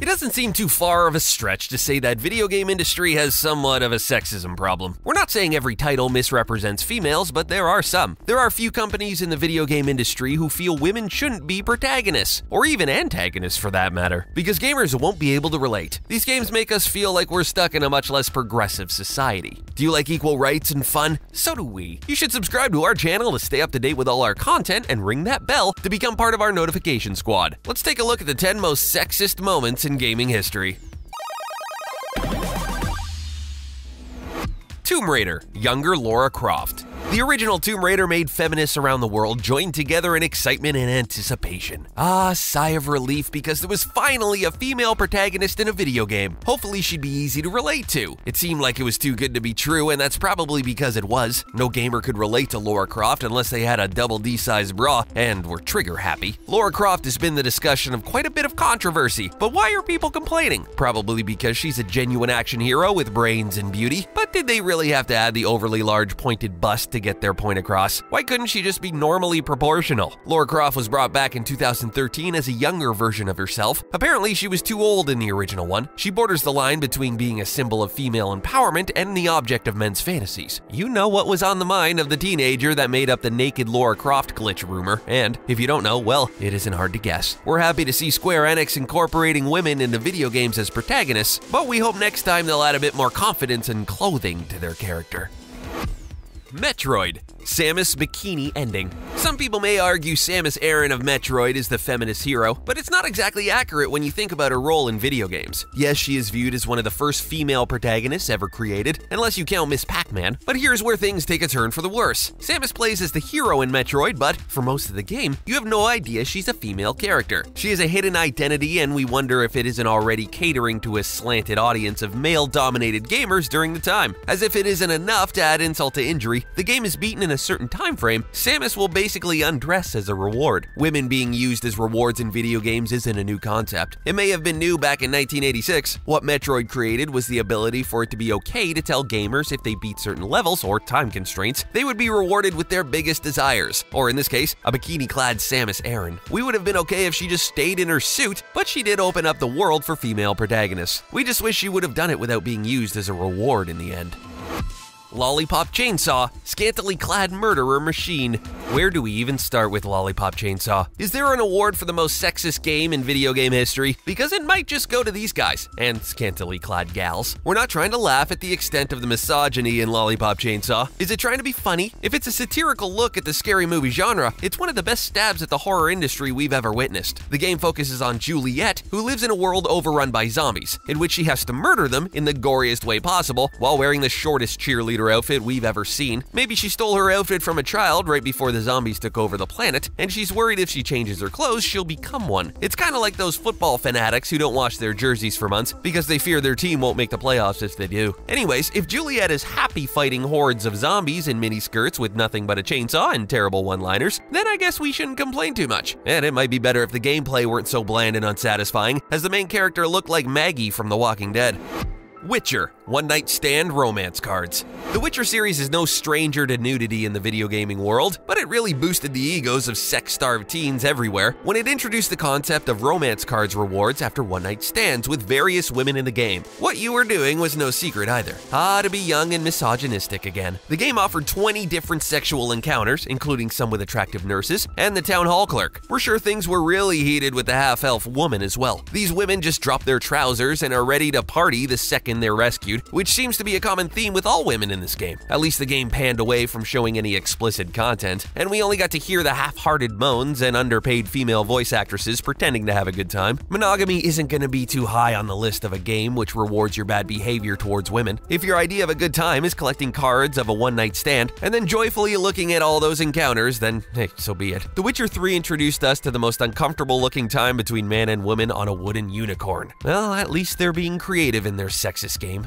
It doesn't seem too far of a stretch to say that video game industry has somewhat of a sexism problem. We're not saying every title misrepresents females, but there are some. There are few companies in the video game industry who feel women shouldn't be protagonists, or even antagonists for that matter, because gamers won't be able to relate. These games make us feel like we're stuck in a much less progressive society. Do you like equal rights and fun? So do we. You should subscribe to our channel to stay up to date with all our content and ring that bell to become part of our notification squad. Let's take a look at the 10 most sexist moments in gaming history. Tomb Raider, younger Lara Croft. The original Tomb Raider made feminists around the world join together in excitement and anticipation. Ah, sigh of relief because there was finally a female protagonist in a video game. Hopefully, she'd be easy to relate to. It seemed like it was too good to be true, and that's probably because it was. No gamer could relate to Lara Croft unless they had a double D size bra and were trigger happy. Lara Croft has been the discussion of quite a bit of controversy, but why are people complaining? Probably because she's a genuine action hero with brains and beauty. But did they really have to add the overly large pointed bust to get their point across. Why couldn't she just be normally proportional? Lara Croft was brought back in 2013 as a younger version of herself. Apparently, she was too old in the original one. She borders the line between being a symbol of female empowerment and the object of men's fantasies. You know what was on the mind of the teenager that made up the naked Lara Croft glitch rumor, and if you don't know, well, it isn't hard to guess. We're happy to see Square Enix incorporating women into video games as protagonists, but we hope next time they'll add a bit more confidence and clothing to their character. Metroid Samus Bikini ending. Some people may argue Samus Aran of Metroid is the feminist hero, but it's not exactly accurate when you think about her role in video games. Yes, she is viewed as one of the first female protagonists ever created, unless you count Miss Pac-Man, but here's where things take a turn for the worse. Samus plays as the hero in Metroid, but for most of the game, you have no idea she's a female character. She has a hidden identity, and we wonder if it isn't already catering to a slanted audience of male-dominated gamers during the time. As if it isn't enough to add insult to injury, the game is beaten in a certain time frame, Samus will basically undress as a reward. Women being used as rewards in video games isn't a new concept. It may have been new back in 1986. What Metroid created was the ability for it to be okay to tell gamers if they beat certain levels or time constraints, they would be rewarded with their biggest desires, or in this case, a bikini-clad Samus Aran. We would have been okay if she just stayed in her suit, but she did open up the world for female protagonists. We just wish she would have done it without being used as a reward in the end. Lollipop Chainsaw, Scantily Clad Murderer Machine. Where do we even start with Lollipop Chainsaw? Is there an award for the most sexist game in video game history? Because it might just go to these guys, and scantily clad gals. We're not trying to laugh at the extent of the misogyny in Lollipop Chainsaw. Is it trying to be funny? If it's a satirical look at the scary movie genre, it's one of the best stabs at the horror industry we've ever witnessed. The game focuses on Juliet, who lives in a world overrun by zombies, in which she has to murder them in the goriest way possible while wearing the shortest cheerleader outfit we've ever seen. Maybe she stole her outfit from a child right before the zombies took over the planet, and she's worried if she changes her clothes, she'll become one. It's kind of like those football fanatics who don't wash their jerseys for months because they fear their team won't make the playoffs if they do. Anyways, if Juliet is happy fighting hordes of zombies in miniskirts with nothing but a chainsaw and terrible one-liners, then I guess we shouldn't complain too much. And it might be better if the gameplay weren't so bland and unsatisfying, as the main character looked like Maggie from The Walking Dead. Witcher, one night stand romance cards. The Witcher series is no stranger to nudity in the video gaming world, but it really boosted the egos of sex starved teens everywhere when it introduced the concept of romance cards rewards after one night stands with various women in the game. What you were doing was no secret either. Ah, to be young and misogynistic again. The game offered 20 different sexual encounters, including some with attractive nurses and the town hall clerk. We're sure things were really heated with the half elf woman as well. These women just drop their trousers and are ready to party the second they're rescued, which seems to be a common theme with all women in this game. At least the game panned away from showing any explicit content, and we only got to hear the half-hearted moans and underpaid female voice actresses pretending to have a good time. Monogamy isn't going to be too high on the list of a game which rewards your bad behavior towards women. If your idea of a good time is collecting cards of a one-night stand and then joyfully looking at all those encounters, then hey, so be it. The Witcher 3 introduced us to the most uncomfortable looking time between man and woman on a wooden unicorn. Well, at least they're being creative in their sexist game.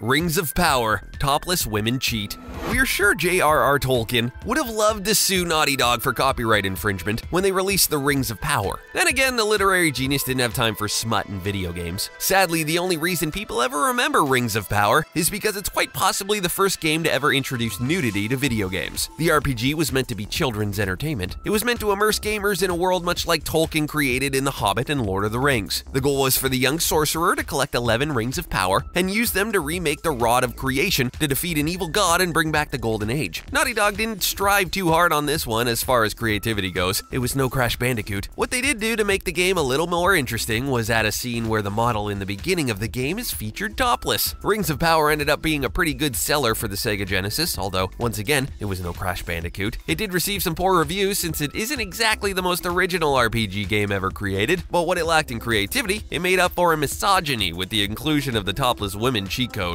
Rings of Power Topless Women Cheat. We're sure J.R.R. Tolkien would have loved to sue Naughty Dog for copyright infringement when they released The Rings of Power. Then again, the literary genius didn't have time for smut in video games. Sadly, the only reason people ever remember Rings of Power is because it's quite possibly the first game to ever introduce nudity to video games. The RPG was meant to be children's entertainment. It was meant to immerse gamers in a world much like Tolkien created in The Hobbit and Lord of the Rings. The goal was for the young sorcerer to collect 11 Rings of Power and use them to remake the Rod of Creation to defeat an evil god and bring back the Golden Age. Naughty Dog didn't strive too hard on this one as far as creativity goes. It was no Crash Bandicoot. What they did do to make the game a little more interesting was add a scene where the model in the beginning of the game is featured topless. Rings of Power ended up being a pretty good seller for the Sega Genesis, although, once again, it was no Crash Bandicoot. It did receive some poor reviews since it isn't exactly the most original RPG game ever created, but what it lacked in creativity, it made up for in misogyny with the inclusion of the topless women cheat code.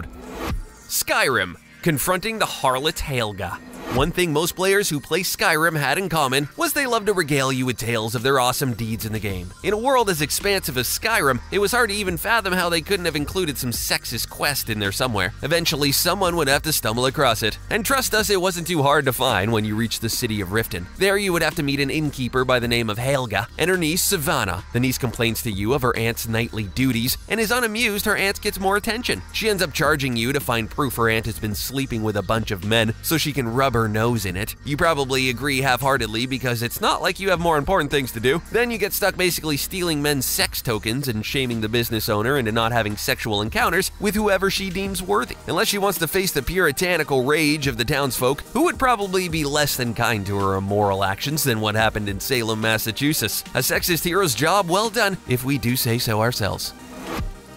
Skyrim, confronting the harlot Helga. One thing most players who play Skyrim had in common was they loved to regale you with tales of their awesome deeds in the game. In a world as expansive as Skyrim, it was hard to even fathom how they couldn't have included some sexist quest in there somewhere. Eventually, someone would have to stumble across it. And trust us, it wasn't too hard to find when you reached the city of Riften. There you would have to meet an innkeeper by the name of Helga and her niece Savannah. The niece complains to you of her aunt's nightly duties and is unamused her aunt gets more attention. She ends up charging you to find proof her aunt has been sleeping with a bunch of men so she can rub her nose in it. You probably agree half heartedly because it's not like you have more important things to do. Then you get stuck basically stealing men's sex tokens and shaming the business owner into not having sexual encounters with whoever she deems worthy. Unless she wants to face the puritanical rage of the townsfolk, who would probably be less than kind to her immoral actions than what happened in Salem, Massachusetts. A sexist hero's job well done, if we do say so ourselves.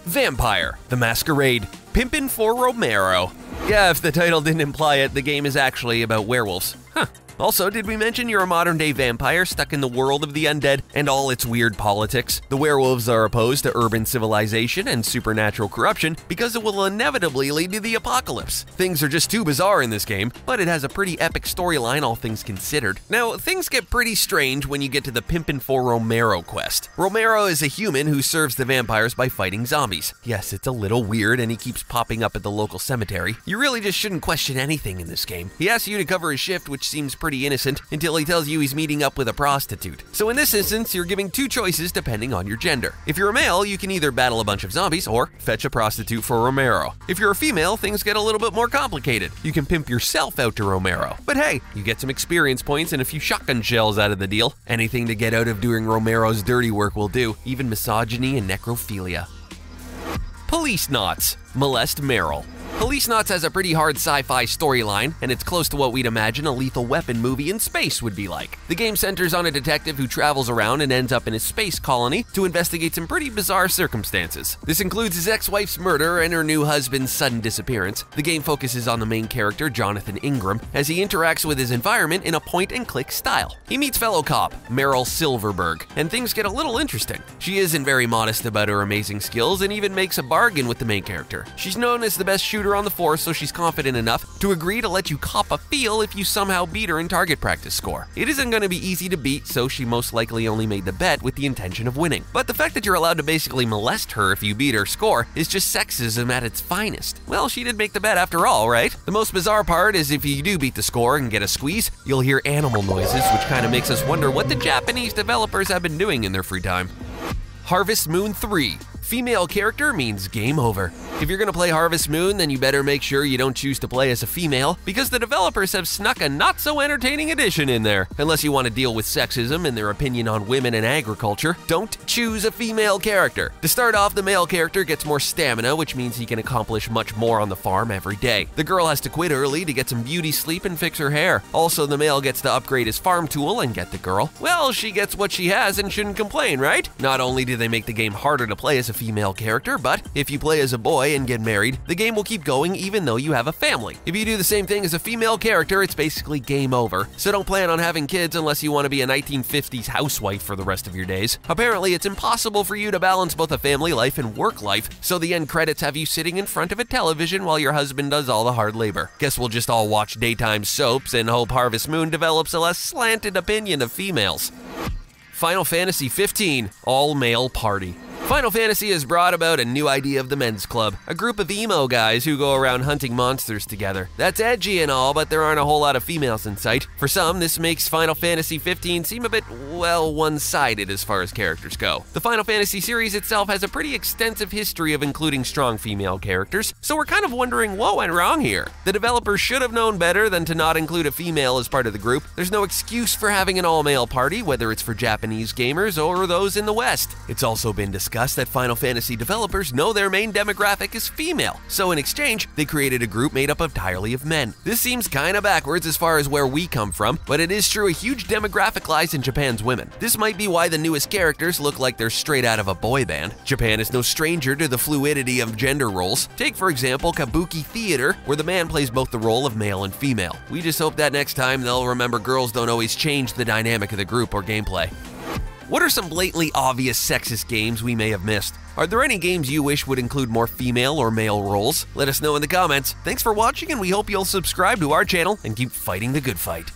Vampire, the Masquerade, Pimpin' for Romero. Yeah, if the title didn't imply it, the game is actually about werewolves. Huh. Also, did we mention you're a modern day vampire stuck in the world of the undead and all its weird politics? The werewolves are opposed to urban civilization and supernatural corruption because it will inevitably lead to the apocalypse. Things are just too bizarre in this game, but it has a pretty epic storyline, all things considered. Now, things get pretty strange when you get to the Pimpin' for Romero quest. Romero is a human who serves the vampires by fighting zombies. Yes, it's a little weird and he keeps popping up at the local cemetery. You really just shouldn't question anything in this game. He asks you to cover his shift, which seems pretty innocent until he tells you he's meeting up with a prostitute. So in this instance, you're giving two choices depending on your gender. If you're a male, you can either battle a bunch of zombies or fetch a prostitute for Romero. If you're a female, things get a little bit more complicated. You can pimp yourself out to Romero. But hey, you get some experience points and a few shotgun shells out of the deal. Anything to get out of doing Romero's dirty work will do, even misogyny and necrophilia. Policenauts molest Meryl. Policenauts has a pretty hard sci fi storyline, and it's close to what we'd imagine a lethal weapon movie in space would be like. The game centers on a detective who travels around and ends up in a space colony to investigate some pretty bizarre circumstances. This includes his ex wife's murder and her new husband's sudden disappearance. The game focuses on the main character, Jonathan Ingram, as he interacts with his environment in a point and click style. He meets fellow cop, Meryl Silverberg, and things get a little interesting. She isn't very modest about her amazing skills and even makes a bargain with the main character. She's known as the best shooter on the force, so she's confident enough to agree to let you cop a feel if you somehow beat her in target practice score. It isn't going to be easy to beat, so she most likely only made the bet with the intention of winning. But the fact that you're allowed to basically molest her if you beat her score is just sexism at its finest. Well, she did make the bet after all, right? The most bizarre part is if you do beat the score and get a squeeze, you'll hear animal noises, which kind of makes us wonder what the Japanese developers have been doing in their free time. Harvest Moon 3 female character means game over. If you're gonna play Harvest Moon, then you better make sure you don't choose to play as a female, because the developers have snuck a not so entertaining addition in there. Unless you want to deal with sexism and their opinion on women and agriculture, don't choose a female character. To start off, the male character gets more stamina, which means he can accomplish much more on the farm every day. The girl has to quit early to get some beauty sleep and fix her hair. Also, the male gets to upgrade his farm tool and get the girl. Well, she gets what she has and shouldn't complain, right? Not only do they make the game harder to play as a female character, but if you play as a boy and get married, the game will keep going even though you have a family. If you do the same thing as a female character, it's basically game over. So don't plan on having kids unless you want to be a 1950s housewife for the rest of your days. Apparently, it's impossible for you to balance both a family life and work life, so the end credits have you sitting in front of a television while your husband does all the hard labor. Guess we'll just all watch daytime soaps and hope Harvest Moon develops a less slanted opinion of females. Final Fantasy 15 All Male Party. Final Fantasy has brought about a new idea of the men's club, a group of emo guys who go around hunting monsters together. That's edgy and all, but there aren't a whole lot of females in sight. For some, this makes Final Fantasy 15 seem a bit, well, one-sided as far as characters go. The Final Fantasy series itself has a pretty extensive history of including strong female characters, so we're kind of wondering what went wrong here. The developers should have known better than to not include a female as part of the group. There's no excuse for having an all-male party, whether it's for Japanese gamers or those in the West. It's also been discussed discussed that Final Fantasy developers know their main demographic is female, so in exchange, they created a group made up entirely of men. This seems kinda backwards as far as where we come from, but it is true a huge demographic lies in Japan's women. This might be why the newest characters look like they're straight out of a boy band. Japan is no stranger to the fluidity of gender roles. Take, for example, Kabuki Theater, where the man plays both the role of male and female. We just hope that next time they'll remember girls don't always change the dynamic of the group or gameplay. What are some blatantly obvious sexist games we may have missed? Are there any games you wish would include more female or male roles? Let us know in the comments. Thanks for watching, and we hope you'll subscribe to our channel and keep fighting the good fight.